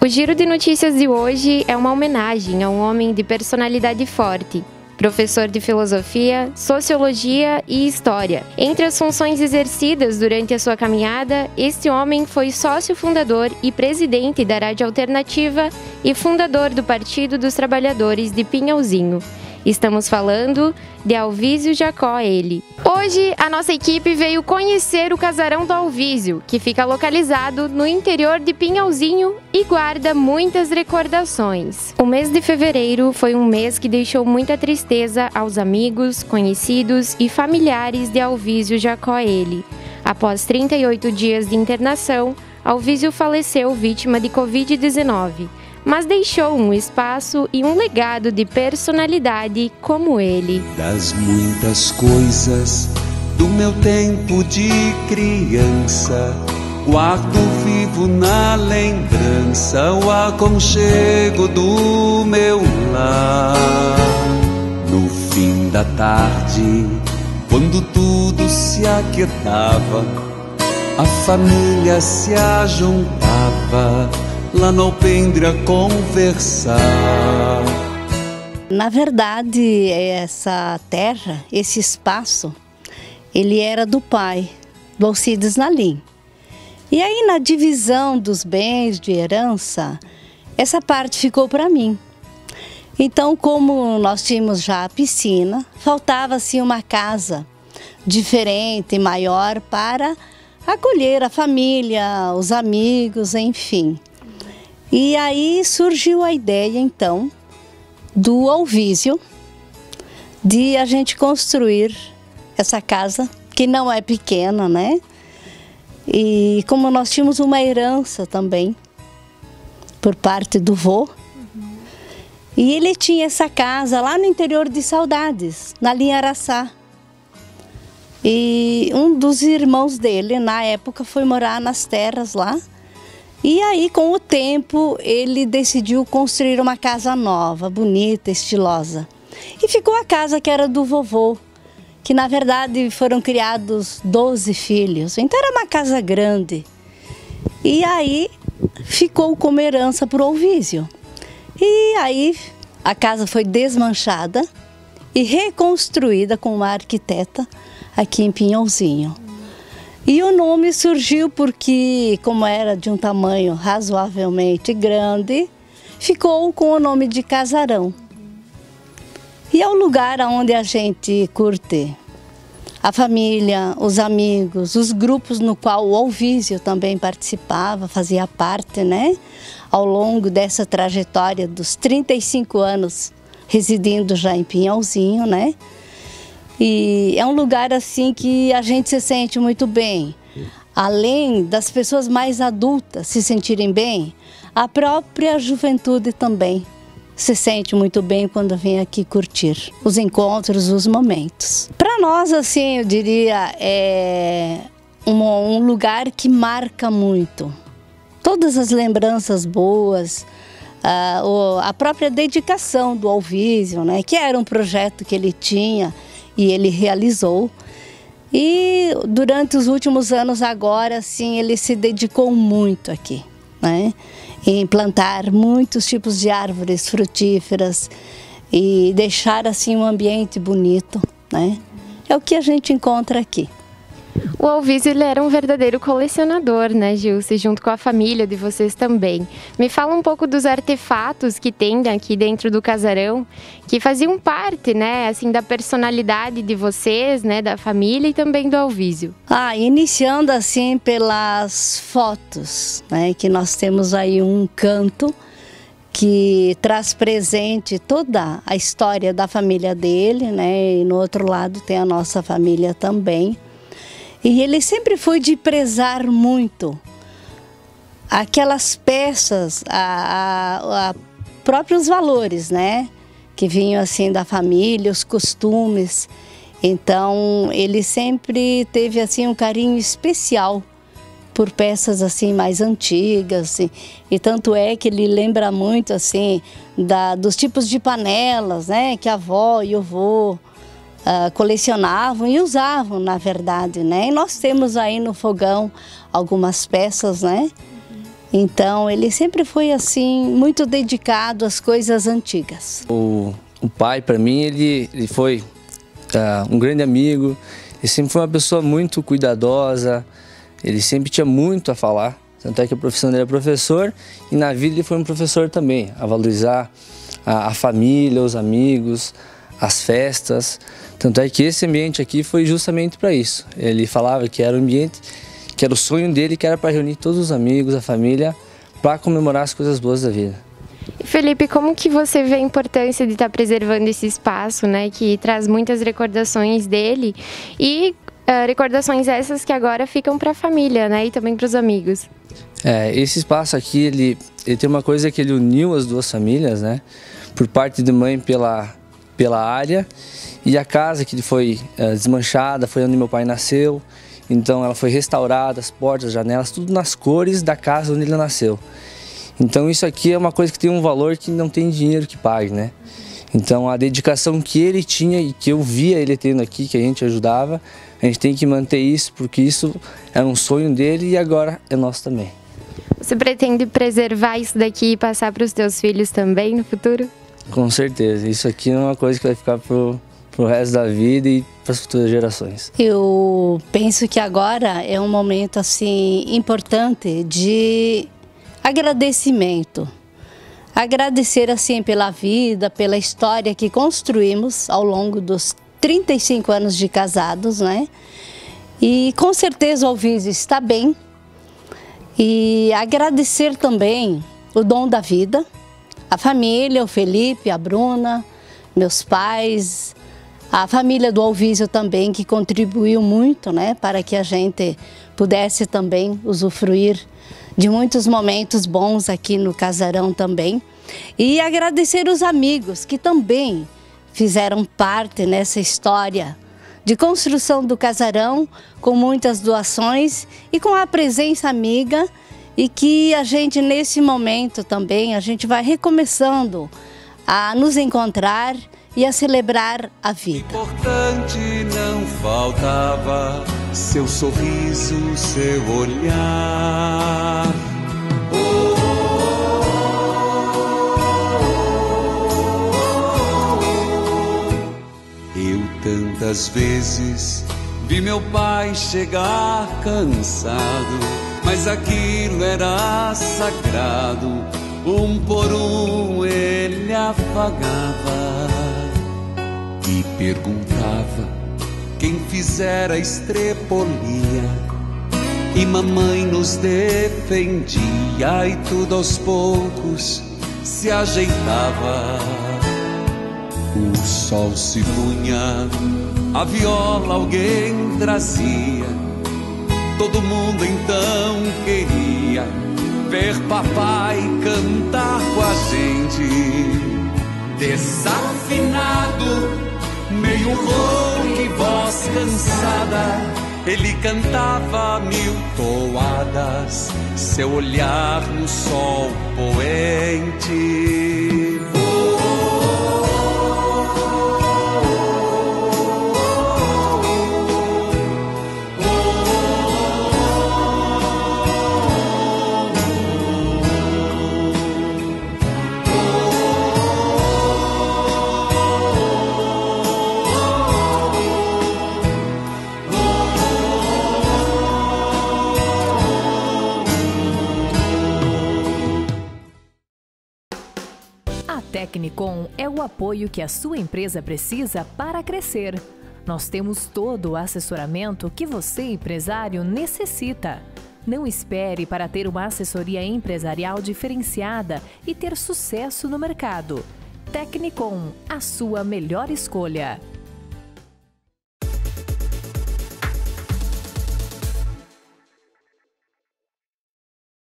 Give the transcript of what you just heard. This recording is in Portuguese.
O giro de notícias de hoje é uma homenagem a um homem de personalidade forte, professor de filosofia, sociologia e história. Entre as funções exercidas durante a sua caminhada, este homem foi sócio fundador e presidente da Rádio Alternativa e fundador do Partido dos Trabalhadores de Pinhalzinho. Estamos falando de Alvísio Jacó ele. Hoje a nossa equipe veio conhecer o casarão do Alvísio, que fica localizado no interior de Pinhalzinho e guarda muitas recordações. O mês de fevereiro foi um mês que deixou muita tristeza aos amigos, conhecidos e familiares de Alvísio Jacó ele. Após 38 dias de internação, Alvísio faleceu vítima de Covid-19 mas deixou um espaço e um legado de personalidade como ele. Das muitas coisas do meu tempo de criança, guardo vivo na lembrança o aconchego do meu lar. No fim da tarde, quando tudo se aquietava, a família se ajuntava lá no alpendre a conversar. Na verdade, essa terra, esse espaço, ele era do pai, do Alcides Nalim. E aí na divisão dos bens de herança, essa parte ficou para mim. Então, como nós tínhamos já a piscina, faltava assim uma casa diferente, maior para acolher a família, os amigos, enfim. E aí surgiu a ideia então do Alvísio de a gente construir essa casa, que não é pequena, né? E como nós tínhamos uma herança também por parte do vô, uhum. e ele tinha essa casa lá no interior de Saudades, na linha Araçá. E um dos irmãos dele, na época, foi morar nas terras lá e aí, com o tempo, ele decidiu construir uma casa nova, bonita, estilosa. E ficou a casa que era do vovô, que na verdade foram criados 12 filhos. Então era uma casa grande. E aí ficou como herança para o Alvísio. E aí a casa foi desmanchada e reconstruída com uma arquiteta aqui em Pinhãozinho. E o nome surgiu porque, como era de um tamanho razoavelmente grande, ficou com o nome de Casarão. E é o lugar onde a gente curte a família, os amigos, os grupos no qual o Alvísio também participava, fazia parte, né? Ao longo dessa trajetória dos 35 anos residindo já em Pinhalzinho, né? E é um lugar assim que a gente se sente muito bem. Além das pessoas mais adultas se sentirem bem, a própria juventude também se sente muito bem quando vem aqui curtir os encontros, os momentos. Para nós, assim, eu diria, é um, lugar que marca muito. Todas as lembranças boas, a, a própria dedicação do Alvísio, né, que era um projeto que ele tinha e ele realizou. E durante os últimos anos agora, sim, ele se dedicou muito aqui, né? Em plantar muitos tipos de árvores frutíferas e deixar assim um ambiente bonito, né? É o que a gente encontra aqui. O Alvísio ele era um verdadeiro colecionador, né, Gilce, junto com a família de vocês também. Me fala um pouco dos artefatos que tem aqui dentro do casarão, que faziam parte, né, assim, da personalidade de vocês, né, da família e também do Alvísio. Ah, iniciando assim pelas fotos, né, que nós temos aí um canto que traz presente toda a história da família dele, né? E no outro lado tem a nossa família também. E ele sempre foi de prezar muito aquelas peças, a, a, a próprios valores, né? Que vinham assim da família, os costumes. Então ele sempre teve assim um carinho especial por peças assim mais antigas assim, e tanto é que ele lembra muito assim da, dos tipos de panelas né que a avó e o avô uh, colecionavam e usavam, na verdade, né? E nós temos aí no fogão algumas peças, né? Então ele sempre foi assim muito dedicado às coisas antigas. O, o pai para mim ele, ele foi uh, um grande amigo. Ele sempre foi uma pessoa muito cuidadosa. Ele sempre tinha muito a falar. Tanto é que a profissão dele é professor e na vida ele foi um professor também, a valorizar a, a família, os amigos, as festas. Tanto é que esse ambiente aqui foi justamente para isso. Ele falava que era o ambiente, que era o sonho dele, que era para reunir todos os amigos, a família, para comemorar as coisas boas da vida. Felipe, como que você vê a importância de estar tá preservando esse espaço, né, que traz muitas recordações dele e uh, recordações essas que agora ficam para a família, né, e também para os amigos? É, esse espaço aqui, ele, ele tem uma coisa que ele uniu as duas famílias, né, por parte de mãe pela pela área e a casa que foi uh, desmanchada foi onde meu pai nasceu. Então ela foi restaurada, as portas, as janelas, tudo nas cores da casa onde ele nasceu. Então isso aqui é uma coisa que tem um valor que não tem dinheiro que pague, né? Então a dedicação que ele tinha e que eu via ele tendo aqui, que a gente ajudava, a gente tem que manter isso porque isso era um sonho dele e agora é nosso também. Você pretende preservar isso daqui e passar para os teus filhos também no futuro? Com certeza, isso aqui é uma coisa que vai ficar pro, pro resto da vida e para as futuras gerações. Eu penso que agora é um momento assim importante de agradecimento. Agradecer assim pela vida, pela história que construímos ao longo dos 35 anos de casados, né? E com certeza o Alvise está bem. E agradecer também o dom da vida, a família, o Felipe, a Bruna, meus pais, a família do Alvísio também, que contribuiu muito né, para que a gente pudesse também usufruir de muitos momentos bons aqui no casarão também. E agradecer os amigos que também fizeram parte nessa história de construção do casarão, com muitas doações e com a presença amiga e que a gente nesse momento também a gente vai recomeçando a nos encontrar e a celebrar a vida. Importante não faltava seu sorriso, seu olhar. Eu tantas vezes vi meu pai chegar cansado, mas aquilo era sagrado. Um por um ele afagava e perguntava quem fizera estrepolia. E mamãe nos defendia e tudo aos poucos se ajeitava. O sol se punha, a viola alguém trazia. Todo mundo então queria ver papai cantar com a gente. Desafinado meio rouco e voz cansada, ele cantava mil toadas, seu olhar no sol poente. Tecnicom é o apoio que a sua empresa precisa para crescer. Nós temos todo o assessoramento que você, empresário, necessita. Não espere para ter uma assessoria empresarial diferenciada e ter sucesso no mercado. Tecnicom, a sua melhor escolha.